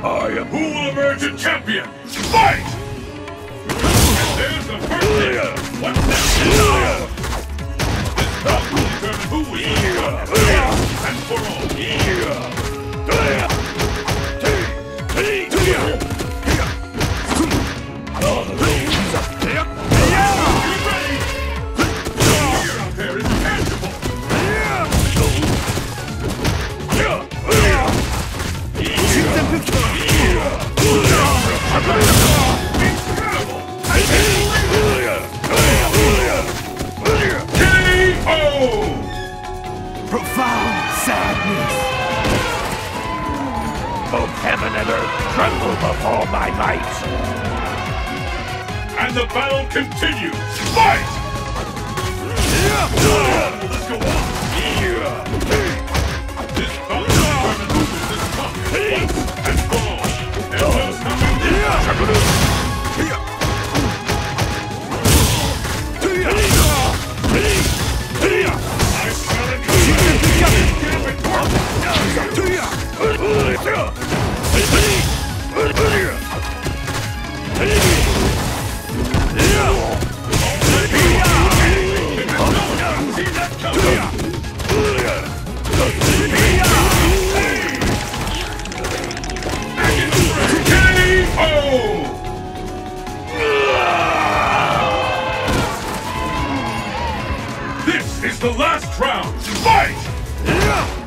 I am. Who will emerge a champion? Fight! And there's the first hit. What's next? This bout will determine who is the champion. And for all. Sadness. Both heaven and earth tremble before my might. And the battle continues! Fight! Let's go on! is the last round! Fight! Fight! Yeah!